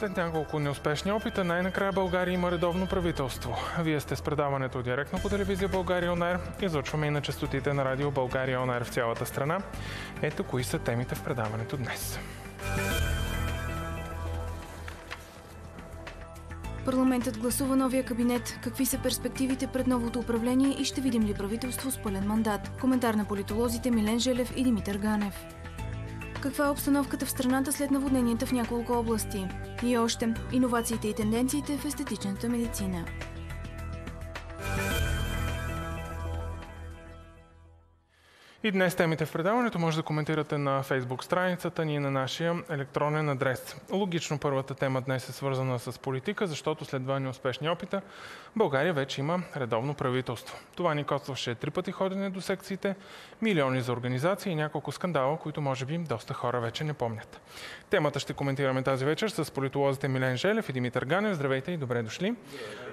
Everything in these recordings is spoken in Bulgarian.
След няколко неуспешни опита, най-накрая България има редовно правителство. Вие сте с предаването директно по телевизия България Онер. Излъчваме и на частотите на радио България Онер в цялата страна. Ето кои са темите в предаването днес. Парламентът гласува новия кабинет. Какви са перспективите пред новото управление и ще видим ли правителство с пълен мандат? Коментар на политолозите Милен Желев и Димитър Ганев. Каква е обстановката в страната след наводненията в няколко области? И още – иновациите и тенденциите в естетичната медицина. И днес темите в предаването може да коментирате на фейсбук страницата ни на нашия електронен адрес. Логично първата тема днес е свързана с политика, защото след два неуспешни опита България вече има редовно правителство. Това ни костваше три пъти ходене до секциите, милиони за организации и няколко скандала, които може би доста хора вече не помнят. Темата ще коментираме тази вечер с политолозите Милен Желев и Димитър Ганев. Здравейте и добре дошли.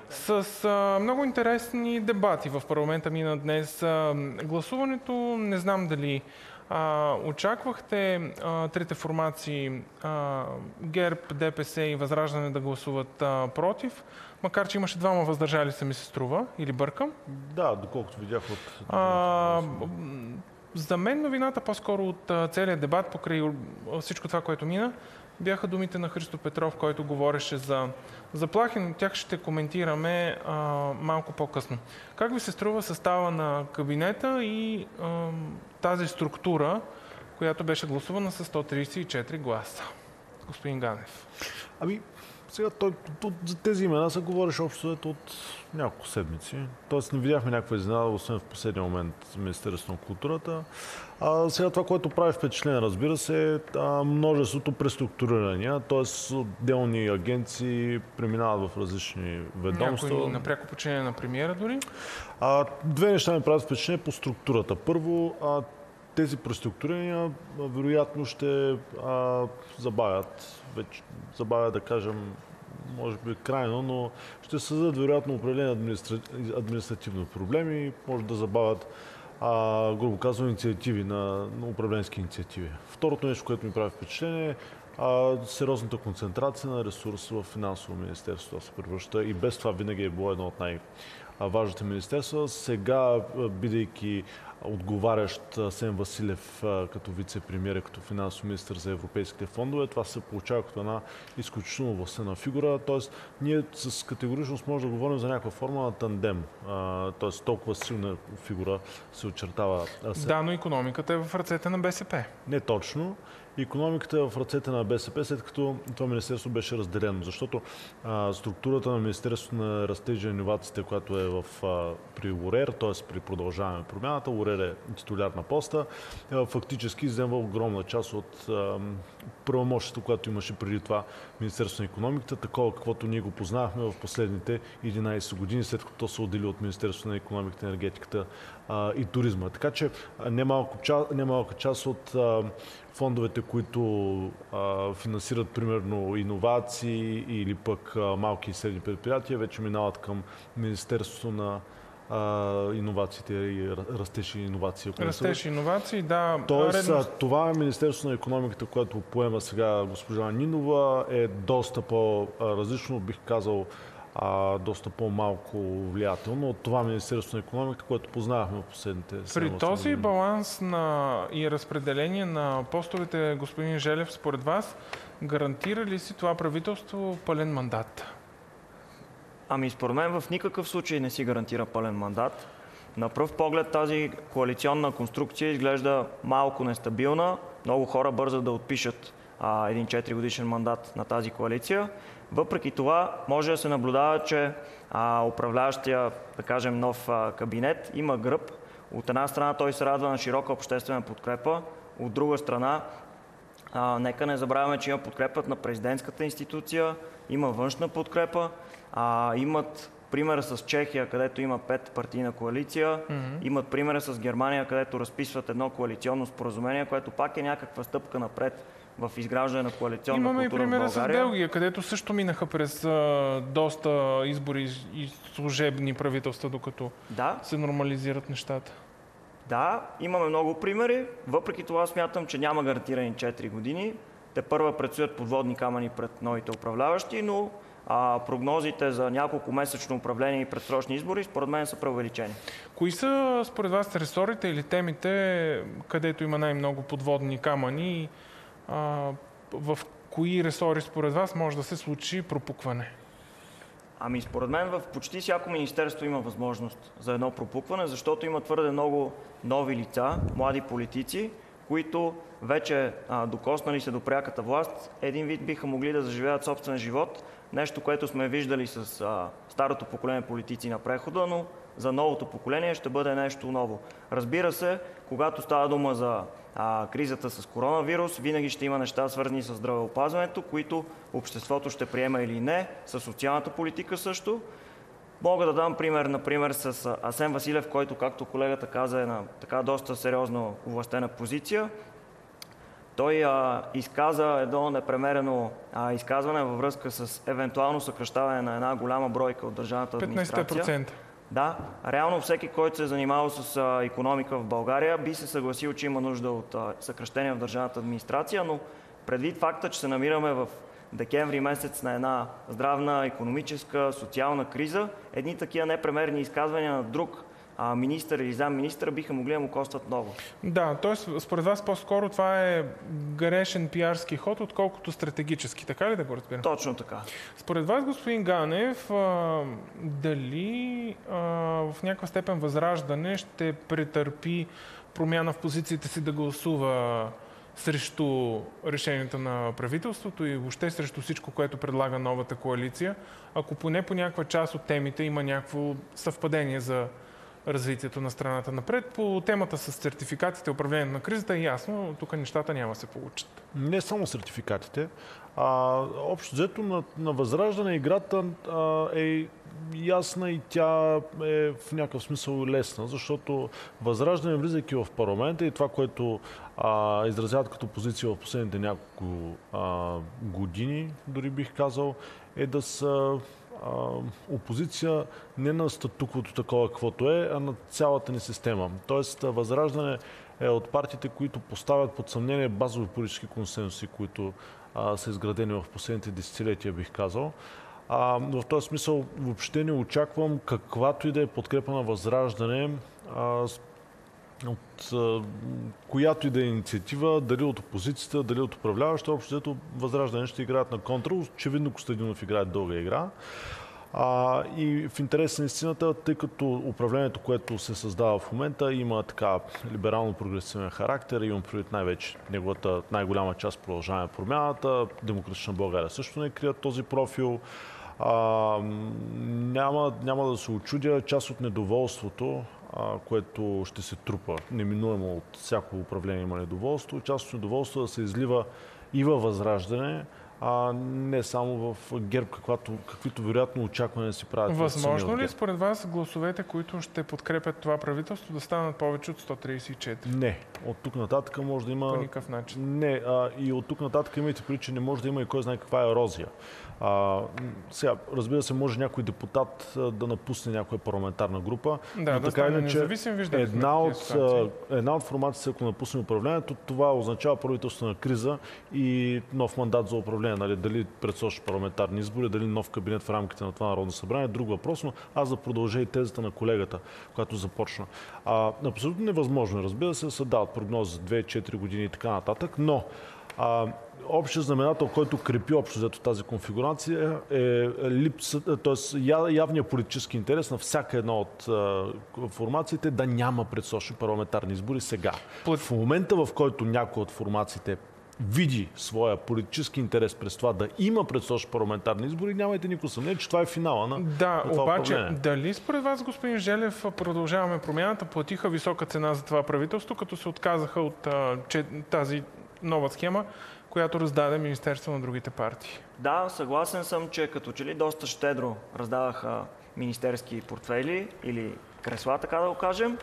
С а, много интересни дебати в парламента мина днес. А, гласуването не знам дали а, очаквахте а, трите формации а, ГЕРБ, ДПС и Възраждане да гласуват а, против, макар че имаше двама въздържали се ми се струва, или бъркам? Да, доколкото видях от... А, за мен новината по-скоро от целият дебат покрай всичко това, което мина, бяха думите на Христо Петров, който говореше за заплахи, но тях ще коментираме а, малко по-късно. Как ви се струва състава на кабинета и а, тази структура, която беше гласувана с 134 гласа? Господин Ганев. Ами, сега той, за тези имена се говореше общо от няколко седмици. Тоест не видяхме някаква изненада, освен в последния момент Министерството на културата. А, сега това, което прави впечатление, разбира се, е множеството преструктурирания, т.е. отделни агенции преминават в различни ведомства. Някои на пряко подчинение на премиера дори? А, две неща ми правят впечатление по структурата. Първо, а, тези преструктурирания вероятно ще а, забавят, вече, забавят да кажем, може би крайно, но ще създадат вероятно определени администра... административни проблеми, може да забавят а, грубо казвам, инициативи на, на управленски инициативи. Второто нещо, което ми прави впечатление а, сериозната концентрация на ресурс в финансово министерство. Се превръща и без това винаги е било едно от най-важните министерства. Сега, бидейки отговарящ Сен Василев като вице-премьер, като финансов министр за европейските фондове. Това се получава като една изключително властена фигура. Тоест, ние с категоричност може да говорим за някаква форма на тандем. Тоест, толкова силна фигура се очертава. Да, но економиката е в ръцете на БСП. Не точно економиката е в ръцете на БСП, след като това министерство беше разделено. Защото а, структурата на Министерството на растежа и инновациите, която е в, а, при УРЕР, т.е. при продължаване промяната, УРЕР е титуляр на поста, фактически изземва огромна част от правомощите, което имаше преди това Министерство на економиката, такова каквото ние го познавахме в последните 11 години, след като то се отдели от Министерството на економиката, енергетиката и туризма. Така че немалко част, немалка част от фондовете, които финансират примерно иновации или пък малки и средни предприятия, вече минават към Министерството на иновациите и растеж и иновации. Растеж и иновации, да. Тоест, редно... това е Министерството на економиката, което поема сега госпожа Нинова, е доста по-различно, бих казал, а, доста по-малко влиятелно от това Министерство на економиката, което познавахме в последните При този години. баланс на и разпределение на постовете, господин Желев, според вас, гарантира ли си това правителство пълен мандат? Ами според мен в никакъв случай не си гарантира пълен мандат. На пръв поглед тази коалиционна конструкция изглежда малко нестабилна. Много хора бързат да отпишат а, един 4 годишен мандат на тази коалиция. Въпреки това, може да се наблюдава, че а, управляващия, да кажем, нов а, кабинет има гръб. От една страна той се радва на широка обществена подкрепа, от друга страна, а, нека не забравяме, че има подкрепът на президентската институция, има външна подкрепа, а, имат примера с Чехия, където има пет партийна коалиция, mm-hmm. имат примера с Германия, където разписват едно коалиционно споразумение, което пак е някаква стъпка напред в изграждане на коалиционна Имаме култура и примера с Белгия, където също минаха през а, доста избори и служебни правителства, докато да. се нормализират нещата. Да, имаме много примери. Въпреки това смятам, че няма гарантирани 4 години. те първа предстоят подводни камъни пред новите управляващи, но а, прогнозите за няколко месечно управление и предсрочни избори, според мен са преувеличени. Кои са според вас ресорите или темите, където има най-много подводни камъни? А, в кои ресори според вас може да се случи пропукване? Ами според мен в почти всяко министерство има възможност за едно пропукване, защото има твърде много нови лица, млади политици, които вече а, докоснали се до пряката власт, един вид биха могли да заживеят собствен живот, нещо, което сме виждали с а, старото поколение политици на прехода, но за новото поколение ще бъде нещо ново. Разбира се, когато става дума за а, кризата с коронавирус, винаги ще има неща свързани с здравеопазването, които обществото ще приема или не, с социалната политика също. Мога да дам пример, например, с Асен Василев, който, както колегата каза, е на така доста сериозно увластена позиция. Той а, изказа едно непремерено а, изказване във връзка с евентуално съкръщаване на една голяма бройка от държавната администрация. 15%. Да, реално всеки, който се е занимавал с а, економика в България, би се съгласил, че има нужда от а, съкръщение в държавната администрация, но предвид факта, че се намираме в декември месец на една здравна, економическа, социална криза, едни такива непремерни изказвания на друг а, министър или замминистър биха могли да му костват много. Да, т.е. според вас по-скоро това е грешен пиарски ход, отколкото стратегически. Така ли да го разбирам? Точно така. Според вас, господин Ганев, а, дали а, в някаква степен възраждане ще претърпи промяна в позициите си да гласува срещу решението на правителството и въобще срещу всичко, което предлага новата коалиция, ако поне по някаква част от темите има някакво съвпадение за развитието на страната напред. По темата с сертификатите, управлението на кризата е ясно, тук нещата няма да се получат. Не само сертификатите. А, общо взето на, на Възраждане играта а, е ясна и тя е в някакъв смисъл лесна, защото Възраждане, влизайки в парламента и това, което а, изразяват като позиция в последните няколко а, години, дори бих казал, е да са опозиция не на статуквото такова, каквото е, а на цялата ни система. Тоест, Възраждане е от партиите, които поставят под съмнение базови политически консенсуси, които а, са изградени в последните десетилетия, бих казал. А, в този смисъл въобще не очаквам каквато и да е подкрепа на Възраждане а, от а, която и да е инициатива, дали от опозицията, дали от управляваща, общо взето Възраждане ще играят на контра. Очевидно Костадинов играе дълга игра. А, и в интерес на истината, тъй като управлението, което се създава в момента, има така либерално-прогресивен характер, имам предвид най-вече неговата най-голяма част продължаване промяната, Демократична България също не крият този профил. А, няма, няма да се очудя част от недоволството, което ще се трупа. Неминуемо от всяко управление има недоволство. Част от недоволството да се излива и във възраждане, а не само в ГЕРБ, каквато, каквито вероятно очаквания си правят. Възможно ли според вас гласовете, които ще подкрепят това правителство, да станат повече от 134? Не. От тук нататък може да има... По никакъв начин. Не. А, и от тук нататък имайте преди, че не може да има и кой знае каква е ерозия. А, сега, разбира се, може някой депутат да напусне някоя парламентарна група. Да, но да така иначе, една от, една от формациите, ако напусне управлението, това означава правителство на криза и нов мандат за управление. Нали? Дали предсрочни парламентарни избори, дали нов кабинет в рамките на това Народно събрание, друг въпрос, но аз да продължа и тезата на колегата, която започна. А, абсолютно невъзможно. Разбира се, се дават прогнози за 2-4 години и така нататък, но а, общия знаменател, който крепи общо взето тази конфигурация е липса, т.е. явния политически интерес на всяка една от формациите да няма предсрочни парламентарни избори сега. В момента, в който някои от формациите види своя политически интерес през това да има предсрочни парламентарни избори, нямайте никакво съмнение, че това е финала на, да, на това обаче, управление. дали според вас, господин Желев, продължаваме промяната, платиха висока цена за това правителство, като се отказаха от а, че, тази нова схема, която раздаде Министерство на другите партии. Да, съгласен съм, че като че ли доста щедро раздаваха министерски портфели или кресла, така да го кажем,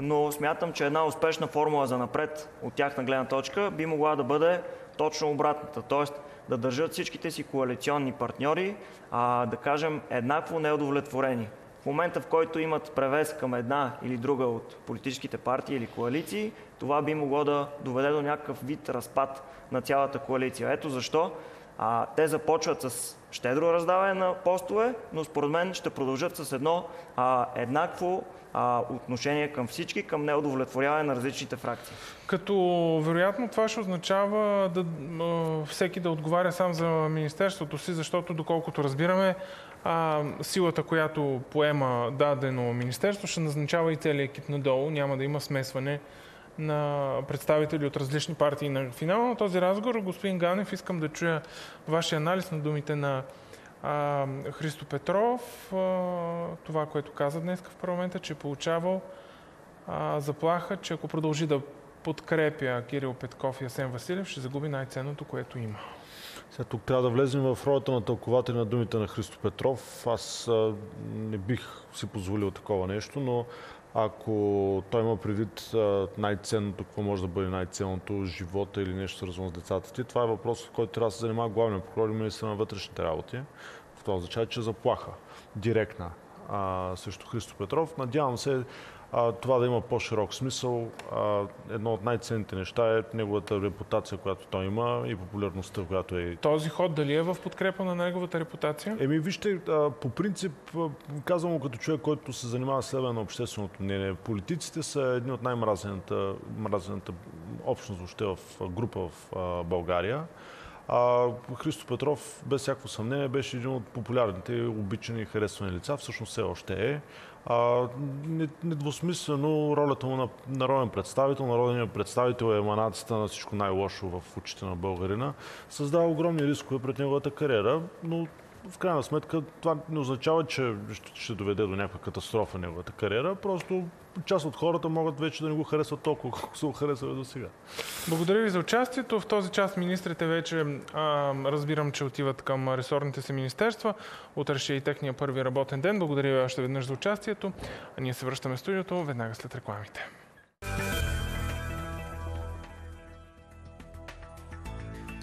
но смятам, че една успешна формула за напред от тяхна гледна точка би могла да бъде точно обратната. Тоест да държат всичките си коалиционни партньори, а, да кажем, еднакво неудовлетворени. В момента, в който имат превес към една или друга от политическите партии или коалиции, това би могло да доведе до някакъв вид разпад на цялата коалиция. Ето защо а, те започват с щедро раздаване на постове, но според мен ще продължат с едно а, еднакво а, отношение към всички, към неудовлетворяване на различните фракции. Като вероятно това ще означава да, а, всеки да отговаря сам за Министерството си, защото доколкото разбираме, а, силата, която поема дадено Министерство, ще назначава и целият екип надолу. Няма да има смесване на представители от различни партии. На финала на този разговор, господин Ганев, искам да чуя вашия анализ на думите на а, Христо Петров, а, това, което каза днес в парламента, че е получавал а, заплаха, че ако продължи да подкрепя Кирил Петков и Асен Василев, ще загуби най-ценното, което има. Сега тук трябва да влезем в ролята на тълкователи на думите на Христо Петров. Аз а, не бих си позволил такова нещо, но ако той има предвид най-ценното, какво може да бъде най-ценното, живота или нещо свързано с децата ти, това е въпрос, в който трябва да се занимава главния прокурор и министър на вътрешните работи. Това означава, че е заплаха директна а, срещу Христо Петров. Надявам се а, това да има по-широк смисъл. А, едно от най-ценните неща е неговата репутация, която той има и популярността, която е. Този ход дали е в подкрепа на неговата репутация? Еми, вижте, а, по принцип, казвам го като човек, който се занимава с на общественото мнение. Политиците са едни от най-мразената общност въобще в група в а, България. А, Христо Петров, без всяко съмнение, беше един от популярните, обичани и харесвани лица. Всъщност все още е. Недвусмислено ролята му на народен представител, народният представител е еманацията на всичко най-лошо в очите на българина, създава огромни рискове пред неговата кариера, но в крайна сметка това не означава, че ще доведе до някаква катастрофа неговата кариера. Просто част от хората могат вече да не го харесват толкова, колко са го харесвали до сега. Благодаря ви за участието. В този част министрите вече а, разбирам, че отиват към ресорните си министерства. Утре ще е и техния първи работен ден. Благодаря ви още веднъж за участието. А ние се връщаме в студиото веднага след рекламите.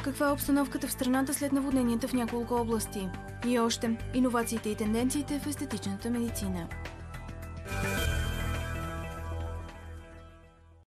Каква е обстановката в страната след наводненията в няколко области? И още, иновациите и тенденциите в естетичната медицина.